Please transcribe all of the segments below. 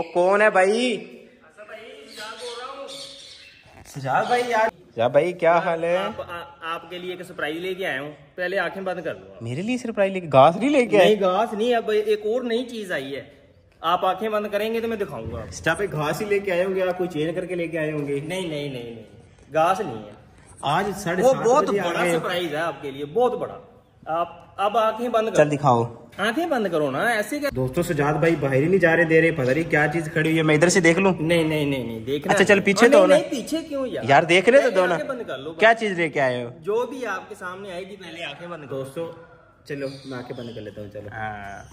ओ कौन है भाई? सजाद भाई यार। या भाई क्या हाल है? आप, आ, आपके लिए एक सरप्राइज़ लेके आया हूँ। पहले आँखें बंद कर लो मेरे लिए सरप्राइज़ लेके घास नहीं लेके आए? घास नहीं अब एक और नई चीज़ आई है। आप आँखें बंद करेंगे तो मैं दिखाऊँगा। पे घास ही लेके आए होंगे आप कोई चेंज करके लेके आए होंगे? नहीं नहीं नहीं नहीं। घास नहीं है। आज साढ़े वो सात बहुत बजे आ बड़ा सरप्राइज़ है आपके लिए बहुत बड़ा। आप अब आँखें बंद चल दिखाओ आँखें बंद करो ना ऐसे क्या? दोस्तों सुजात भाई बाहर ही नहीं जा रहे दे रहे पता नहीं क्या चीज़ खड़ी हुई है। मैं इधर से देख लूँ? नहीं नहीं नहीं नहीं देखना अच्छा, चल पीछे तो नहीं, ना। पीछे क्यों यार? यार देख रहे तो दो ना बंद कर लो क्या चीज़ लेके आए हो? जो भी आपके सामने आएगी पहले आँखें बंद करो। दोस्तों चलो मैं आँखें बंद कर लेता हूँ चलो। हाँ।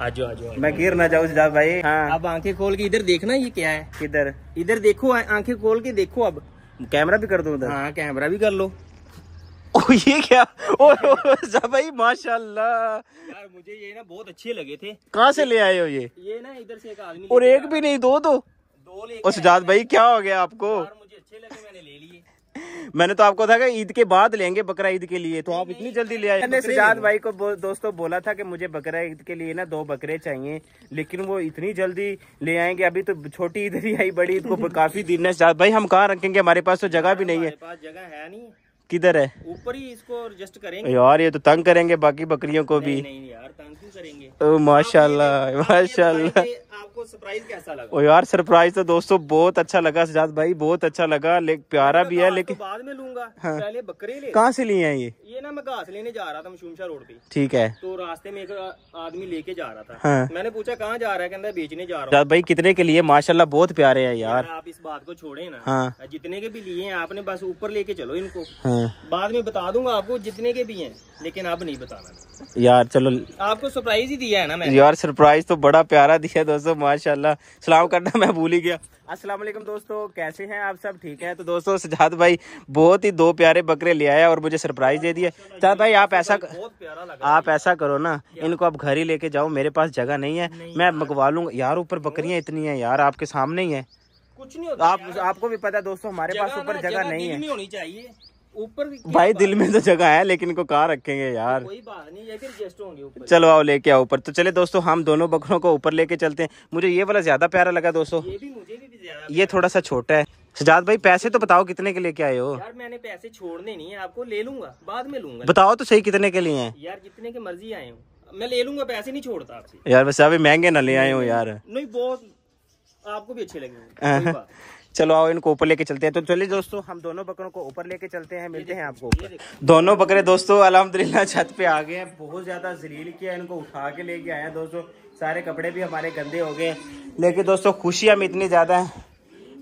आजो आजो। मैं गिर ना जाऊँ सजाद भाई। हाँ। अब आँखें खोल के इधर देखना ये क्या है? किधर? इधर देखो आँखें खोल के देखो अब। कैमरा भी कर दो उधर? हाँ कैमरा भी कर लो। ओ ये क्या? ओ भाई माशाल्लाह। यार मुझे ये ना बहुत अच्छे लगे थे। कहाँ से ले आए हो ये? ये ना इधर से एक आदमी और एक भी नहीं दो दो दो ले सजाद भाई क्या हो गया आपको? मुझे अच्छे लगे मैंने ले लिए। मैंने तो आपको था कि ईद के बाद लेंगे बकरा ईद के लिए तो आप इतनी जल्दी ले आए मैंने सजाद भाई को बो, दोस्तों बोला था कि मुझे बकरा ईद के लिए ना दो बकरे चाहिए लेकिन वो इतनी जल्दी ले आएँगे अभी तो छोटी ईद ही आई बड़ी ईद को काफ़ी दिन है। सजाद भाई हम कहाँ रखेंगे? हमारे पास तो जगह भी नहीं है। जगह है नहीं। किधर है? ऊपर ही इसको एडजस्ट करेंगे। यार ये तो तंग करेंगे बाकी बकरियों को भी। नहीं नहीं यार तंग क्यों करेंगे? ओ माशाल्लाह माशाल्लाह। आपको सरप्राइज़ कैसा लगा? ओ यार सरप्राइज़ तो दोस्तों बहुत अच्छा लगा सजाद भाई बहुत अच्छा लगा लेकिन प्यारा भी है लेकिन तो बाद में लूँगा। हाँ। पहले बकरे ले। कहाँ से लिए हैं ये? ये ना मैं घास लेने जा रहा था मशूमशा रोड पे। ठीक है। तो रास्ते में एक आदमी लेके जा रहा था। हाँ। मैंने पूछा कहाँ जा रहा है? कहता है बेचने जा रहा सजाद भाई कितने के लिए? माशाल्लाह बहुत प्यारे हैं हूँ यार। आप इस बात को छोड़े ना। हाँ। जितने के भी लिए हैं आपने बस ऊपर लेके चलो इनको। हाँ। बाद में बता दूँगा आपको जितने के भी हैं लेकिन अब नहीं बताना। यार चलो। आपको सरप्राइज़ ही दिया है ना यार सरप्राइज़ तो बड़ा प्यारा दिया दोस्तों माशाल्लाह। सलाम करना मैं भूल ही गया। अस्सलाम वालेकुम दोस्तों कैसे हैं आप सब? ठीक हैं? तो दोस्तों सजाद भाई बहुत ही दो प्यारे बकरे ले आया और मुझे सरप्राइज़ दे दिया सजाद भाई आप ऐसा आप ऐसा करो ना इनको आप घर ही लेके जाओ मेरे पास जगह नहीं है। मैं मंगवा लूँगा। यार ऊपर बकरियाँ इतनी हैं यार आपके सामने ही है। कुछ नहीं होता आप आपको भी पता है दोस्तों हमारे पास ऊपर जगह नहीं है। में होनी चाहिए। ऊपर भाई दिल में तो जगह है लेकिन इनको कहाँ रखेंगे यार? कोई बात नहीं ये फिर एडजस्ट होंगे ऊपर। चलो आओ लेके आओ ऊपर। तो चले दोस्तों हम दोनों बकरों को ऊपर लेके चलते हैं। मुझे ये वाला ज़्यादा प्यारा लगा दोस्तों। ये भी मुझे भी ज़्यादा ये थोड़ा सा छोटा है। सजाद भाई पैसे तो बताओ कितने के लेके आए हो? यार मैंने पैसे छोड़ने नहीं है आपको ले लूँगा बाद में लूँगा। बताओ तो सही कितने के लिए हैं। यार जितने के मर्ज़ी आए हो। मैं ले लूँगा पैसे नहीं छोड़ता आपसे। यार वैसे अभी महँगे ना ले आए हो यार। नहीं बहुत आपको भी अच्छे लगेंगे नहीं। चलो आओ, इनको ऊपर लेके चलते हैं। तो चलिए दोस्तों, हम दोनों बकरों को ऊपर लेके चलते हैं, मिलते हैं आपको दोनों बकरे दोस्तों अलहमदिल्ला छत पे आ गए हैं। बहुत ज़्यादा जलील किया इनको, उठा के लेके आए हैं दोस्तों। सारे कपड़े भी हमारे गंदे हो गए। लेकिन दोस्तों खुशी में इतनी ज़्यादा है।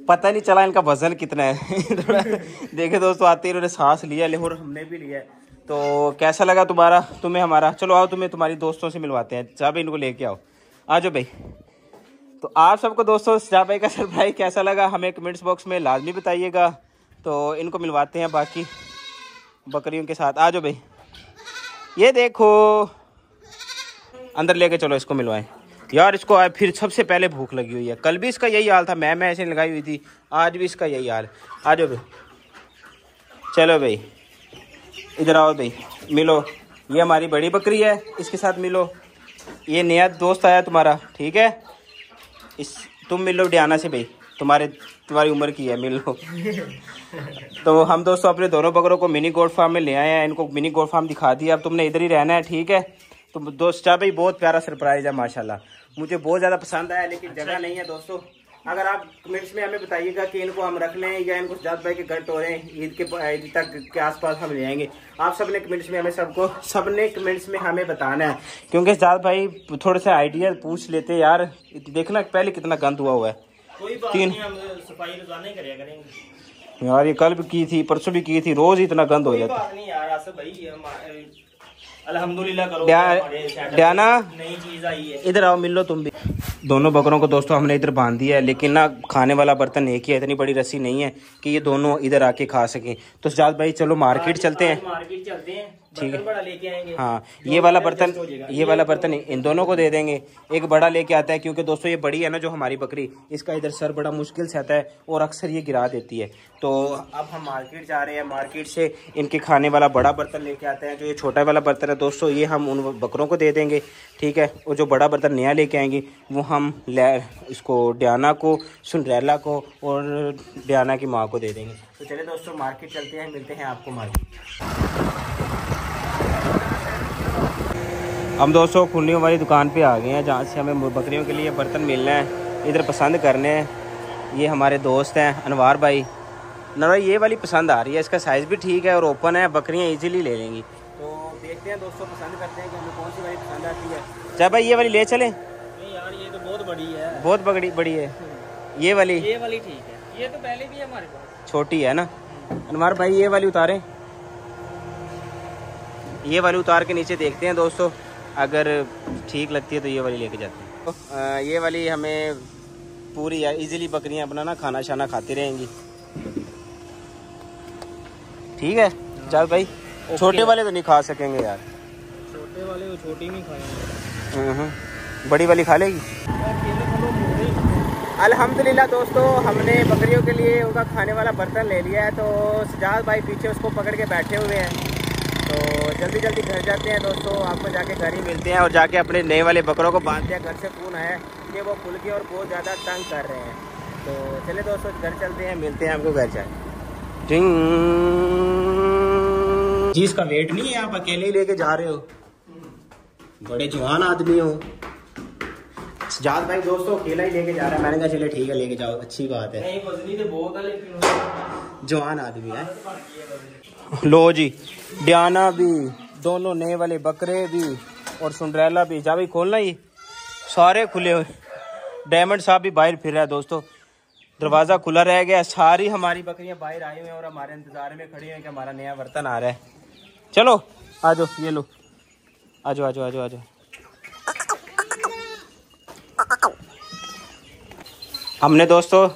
पता नहीं चला इनका वज़न कितना है। देखे दोस्तों, आते ही इन्होंने सांस लिया ले और हमने भी लिया है। तो कैसा लगा तुम्हारा? तुम्हें हमारा? चलो आओ, तुम्हें तुम्हारी दोस्तों से मिलवाते हैं। सब इनको लेके आओ। आ जाओ भाई। तो आप सबको दोस्तों शाह भाई का सरप्राइज़ कैसा लगा? हमें कमेंट्स बॉक्स में लाजमी बताइएगा। तो इनको मिलवाते हैं बाकी बकरियों के साथ। आ जाओ भाई। ये देखो। अंदर लेके चलो, इसको मिलवाएँ। यार, इसको आज फिर सबसे पहले भूख लगी हुई है। कल भी इसका यही हाल था। मैं मैं ऐसे लगाई हुई थी। आज भी इसका यही हाल। आ जाओ भाई। चलो भाई। इधर आओ भाई। मिलो। ये हमारी बड़ी बकरी है। इसके साथ मिलो। ये नया दोस्त आया तुम्हारा। ठीक है? इस तुम मिल लो डियाना से भाई। तुम्हारे तुम्हारी उम्र की है मिल लो। तो हम दोस्तों अपने दोनों बकरों को मिनी गोल्ड फार्म में ले आए हैं। इनको मिनी गोल्ड फार्म दिखा दिया। अब तुमने इधर ही रहना है ठीक है? तो दोस्त चाह भाई बहुत प्यारा सरप्राइज़ है माशाल्लाह। मुझे बहुत ज़्यादा पसंद आया लेकिन जगह नहीं है दोस्तों। अगर आप कमेंट्स में हमें बताइएगा कि इनको हम रख लें या इनको जात भाई के घर टोरे ईद के ईद तक के आसपास हम ले आएँगे। आप सबने कमेंट्स में हमें सबको सबने कमेंट्स में हमें बताना है। क्योंकि जात भाई थोड़े से आइडिया पूछ लेते यार देखना पहले कितना गंद हुआ हुआ है। कोई बात तीन- ही यार ये कल भी की थी परसों भी की थी रोज इतना गंद हो जाता बात अल्हम्दुलिल्लाह करो डया- हमारे setup डयाना? में नई चीज़ आई है। इधर आओ मिल लो तुम भी। दोनों बकरों को दोस्तों हमने इधर बाँध दिया है लेकिन ना खाने वाला बर्तन एक ही है इतनी बड़ी रस्सी नहीं है कि ये दोनों इधर आके खा सकें। तो सजाद भाई चलो मार्केट चलते हैं। मार्केट चलते हैं। ठीक है। लेके हाँ ये वाला बर्तन ये वाला बर्तन इन दोनों को दे देंगे। एक बड़ा लेके आता है क्योंकि दोस्तों ये बड़ी है ना जो हमारी बकरी इसका इधर सर बड़ा मुश्किल से आता है और अक्सर ये गिरा देती है। तो अब हम मार्केट जा रहे हैं। मार्केट से इनके खाने वाला बड़ा बर्तन लेके आते हैं। जो ये छोटा वाला बर्तन है दोस्तों ये हम उन बकरों को दे देंगे ठीक है? और जो बड़ा बर्तन नया लेके आएँगे वो हम ले इसको डियाना को सुनरेला को और डियाना की माँ को दे देंगे। तो चलिए दोस्तों मार्केट चलते हैं मिलते हैं आपको मार्केट हम दोस्तों खुलियों वाली दुकान पे आ गए हैं जहाँ से हमें बकरियों के लिए बर्तन मिलना है इधर पसंद करने हैं। ये हमारे दोस्त हैं अनवार भाई। नवा ये वाली पसंद आ रही है इसका साइज़ भी ठीक है और ओपन है बकरियाँ इजीली ले लेंगी। तो देखते हैं दोस्तों पसंद करते हैं कि हमें कौन सी वाली पसंद आती है। चाहे भाई ये वाली ले चलें। यार ये तो बहुत बड़ी है। बहुत बड़ी बड़ी है। ये वाली? ये वाली ठीक है। ये तो पहले भी हमारे पास। छोटी है ना? अनवार भाई ये वाली उतारें। ये वाली उतार के नीचे देखते हैं दोस्तों। अगर ठीक लगती है तो ये वाली लेके जाते हैं। तो, ये वाली हमें पूरी यार इजीली बकरियाँ अपना ना खाना शाना खाती रहेंगी। ठीक है? चल भाई छोटे वाले तो नहीं खा सकेंगे यार। छोटे वाले वो छोटी नहीं खाएँगे। हम्म, हम्म। बड़ी वाली खा लेगी? अल्हम्दुलिल्लाह दोस्तों हमने बकरियों के लिए उनका खाने वाला बर्तन ले लिया है तो सजाद भाई पीछे उसको पकड़ के बैठे हुए हैं। तो जल्दी जल्दी घर जाते हैं दोस्तों आपको जाके घर ही मिलते हैं और जाके अपने नए वाले बकरों को बांधते हैं। घर से फ़ोन आया कि वो खुल के और बहुत ज़्यादा तंग कर रहे हैं। तो चले दोस्तों घर चलते हैं मिलते हैं आपको घर जाके। टिंग। जी इसका वेट नहीं है आप अकेले ही लेके जा रहे हो। बड़े जवान आदमी हो। सजाद भाई दोस्तों अकेला ही लेके जा रहा है। मैंने कहा चले ठीक है लेके जाओ। अच्छी बात है। नहीं वजनी तो बहुत है लेकिन जवान आदमी है। लो जी, डियाना भी, दोनों नए वाले बकरे भी और सुंडरेला भी। जा भी खोलना ही सारे खुले हुए। डायमंड साहब भी बाहर फिर रहा है दोस्तों। दरवाज़ा खुला रह गया सारी हमारी बकरियाँ बाहर आई हुई हैं और हमारे इंतज़ार में खड़ी हैं कि हमारा नया बर्तन आ रहा है। चलो, आ जाओ, ये लो। आ जाओ आ जाओ आ जाओ आ जाओ। हमने दोस्तों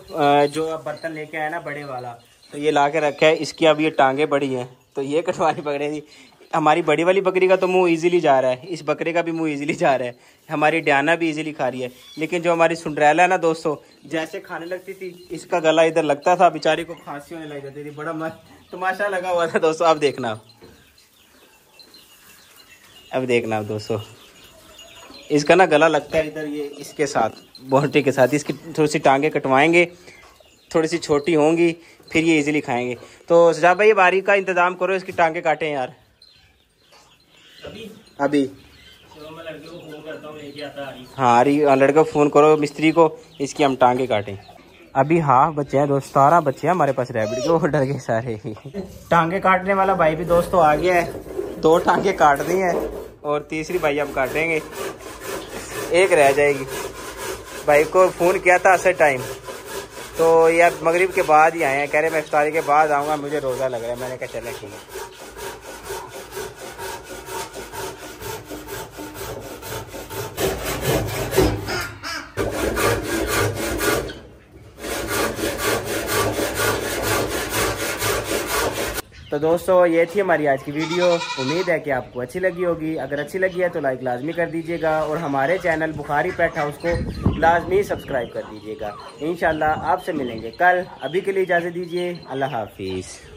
जो बर्तन लेके आया ना बड़े वाला तो ये ला के रखा है। इसकी अब ये टांगे बड़ी हैं। तो ये कटवानी पकड़े थी हमारी बड़ी वाली बकरी का तो मुँह इजीली जा रहा है। इस बकरे का भी मुँह इजीली जा रहा है। हमारी डियाना भी इजीली खा रही है। लेकिन जो हमारी सुंडरैला है ना दोस्तों, जैसे खाने लगती थी, इसका गला इधर लगता था, बेचारी को खांसी होने लग जाती थी। बड़ा मस्त तमाशा लगा हुआ था दोस्तों। अब देखना। अब। देखना अब दोस्तों। इसका ना गला लगता है इधर ये, इसके साथ बोहटी के साथ। इसकी थोड़ी सी टांगे कटवाएँगे। थोड़ी सी छोटी होंगी। फिर ये इजीली खाएँगे। तो सजा भाई बारी का इंतज़ाम करो इसकी टांगे काटें यार। अभी? हूँ आता है हाँ अरे लड़के को फ़ोन करो मिस्त्री को इसकी हम टांगे काटें। अभी हाँ बच्चे हैं दोस्त सारा बच्चे हैं हमारे पास रैबिट जो डर गए सारे। ही टांगे काटने वाला भाई भी दोस्तों आ गया है। दो टांगे काट दी हैं और तीसरी भाई हम काटेंगे। एक रह जाएगी। भाई को फ़ोन किया था असर टाइम तो यार मगरिब के बाद ही आए हैं। कह रहे मैं इफ्तारी के बाद आऊँगा, मुझे रोज़ा लग रहा है। मैंने कहा, चले, ठीक है। तो दोस्तों, ये थी हमारी आज की वीडियो। उम्मीद है कि आपको अच्छी लगी होगी। अगर अच्छी लगी है तो लाइक लाजमी कर दीजिएगा और हमारे चैनल बुखारी पेट हाउस को लाजमी सब्सक्राइब कर दीजिएगा। इन आपसे मिलेंगे कल। अभी के लिए इजाज़त दीजिए। अल्लाह हाफिज़।